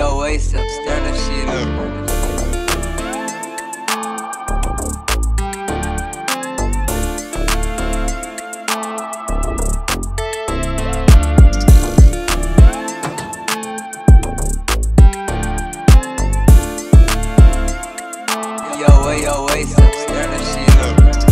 waist up, stir that shit up. Yo, your waist up, stir that shit up.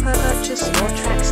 purchase more tracks.